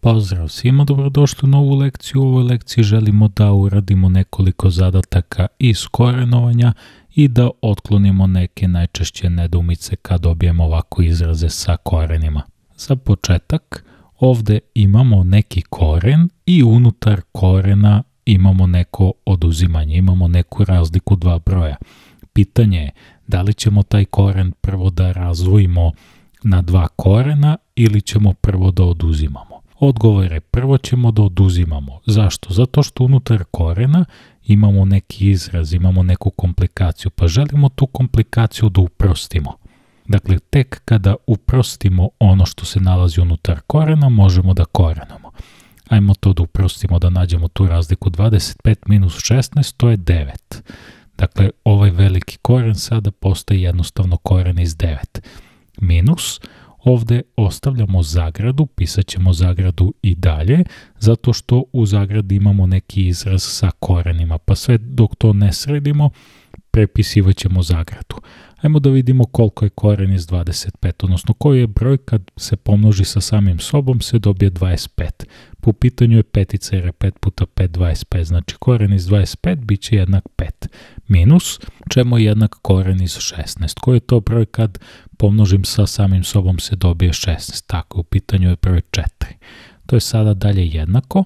Pozdrav svima, dobrodošli u novu lekciju. U ovoj lekciji želimo da uradimo nekoliko zadataka iz korenovanja i da otklonimo neke najčešće nedumice kad dobijemo ovako izraze sa korenima. Za početak, ovde imamo neki koren i unutar korena imamo neko oduzimanje, imamo neku razliku dva broja. Pitanje je da li ćemo taj koren prvo da razvojimo na dva korena ili ćemo prvo da oduzimamo. Odgovor je prvo ćemo da oduzimamo. Zašto? Zato što unutar korena imamo neki izraz, imamo neku komplikaciju, pa želimo tu komplikaciju da uprostimo. Dakle, tek kada uprostimo ono što se nalazi unutar korena, možemo da korenamo. Ajmo to da uprostimo, da nađemo tu razliku 25 minus 16, to je 9. Dakle, ovaj veliki koren sada postaje jednostavno koren iz 9. Minus, Ovde ostavljamo zagradu, pisat ćemo zagradu i dalje, zato što u zagradi imamo neki izraz sa korenima, pa sve dok to ne sredimo, prepisivat ćemo zagradu. Ajmo da vidimo koliko je koren iz 25, odnosno koji je broj kad se pomnoži sa samim sobom se dobije 25. Po pitanju je petica jer je 5 puta 5 25, znači koren iz 25 bit će jednak 5. Minus, čemu je jednak koren iz 16. Koji je to broj kad pomnožim sa samim sobom se dobije 16. Tako, u pitanju je broj 4. To je sada dalje jednako.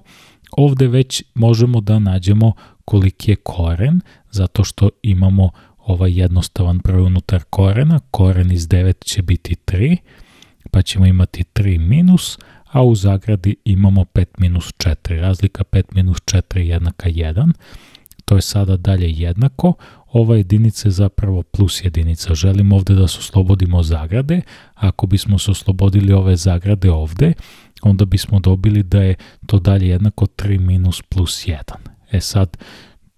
Ovde već možemo da nađemo koliki je koren, zato što imamo ovaj jednostavan broj unutar korena, koren iz 9 će biti 3, pa ćemo imati 3 minus, a u zagradi imamo 5 minus 4. Razlika 5 minus 4 je jednaka 1, to je sada dalje jednako, ova jedinica je zapravo plus jedinica. Želimo ovde da se oslobodimo zagrade, ako bismo se oslobodili ove zagrade ovde, onda bismo dobili da je to dalje jednako 3 minus plus 1. E sad,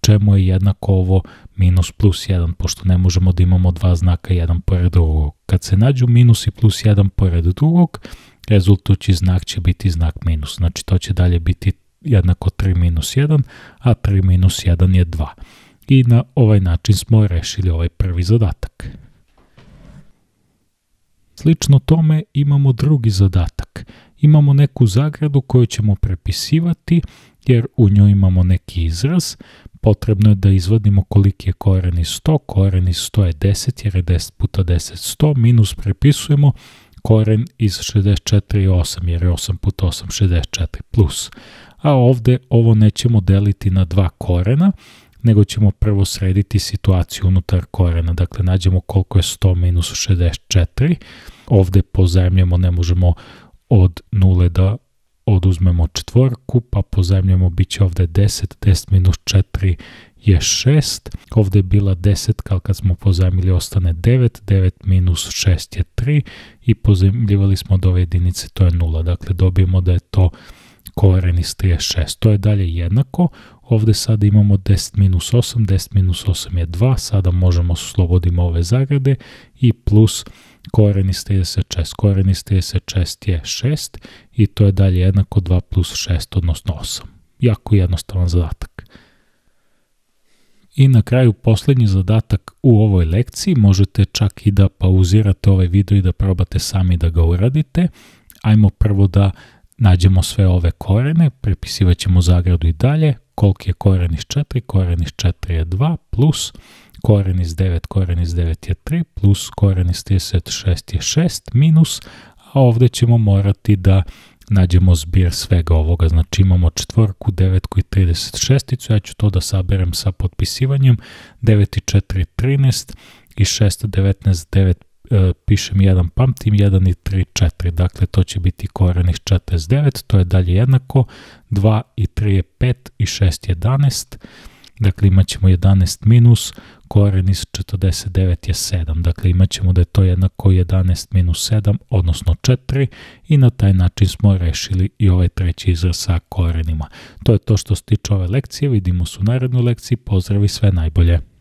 čemu je jednako ovo minus plus 1, pošto ne možemo da imamo dva znaka jedan pored drugog. Kad se nađu minus i plus 1 pored drugog, rezultujući znak će biti znak minus. Znači to će dalje biti jednako 3 minus 1, a 3 minus 1 je 2. I na ovaj način smo rešili ovaj prvi zadatak. Slično tome imamo drugi zadatak. Imamo neku zagradu koju ćemo prepisivati jer u njoj imamo neki izraz, potrebno je da izvadimo koliki je koren iz 100, koren iz 100 je 10 jer je 10 puta 10 100, minus prepisujemo koren iz 64 je 8 jer je 8 puta 8 64 plus. A ovde ovo nećemo deliti na dva korena, nego ćemo prvo srediti situaciju unutar korena. Dakle, nađemo koliko je 100 minus 64. Ovde pozajemljamo, ne možemo od nule da oduzmemo četvorku, pa pozajemljamo, bit će ovde 10, 10 minus 4 je 6, ovde je bila 10, kao kad smo pozajemili ostane 9, 9 minus 6 je 3 i pozajemljivali smo od ove jedinice, to je 0, dakle dobijemo da je to koren iz 36, to je dalje jednako, ovde sada imamo 10 minus 8, 10 minus 8 je 2, sada možemo slobodimo ove zagrade i plus koren iz 36. Koren iz 36 je 6 i to je dalje jednako 2 plus 6, odnosno 8. Jako jednostavan zadatak. I na kraju poslednji zadatak u ovoj lekciji, možete čak i da pauzirate ovaj video i da probate sami da ga uradite. Ajmo prvo da nađemo sve ove korene, prepisivat ćemo zagradu i dalje, koliki je koren iz 4, koren iz 4 je 2, plus koren iz 9, koren iz 9 je 3, plus koren iz 36 je 6, minus, a ovde ćemo morati da nađemo zbir svega ovoga, znači imamo četvorku, devetku i 36, ja ću to da saberem sa potpisivanjem, 9 i 4 je 13 i 6 19, 9 e, pišem 1 pamtim, 1 i 3 4, dakle to će biti koren iz 49, to je dalje jednako, 2 i 3 je 5 i 6 je 11, Dakle, imat ćemo 11 minus, koren iz 49 je 7. Dakle, imat ćemo da je to jednako 11 minus 7, odnosno 4 i na taj način smo rešili i ovaj treći izraz sa korenima. To je to što se tiče ove lekcije, vidimo se u narednoj lekciji, pozdrav i sve najbolje.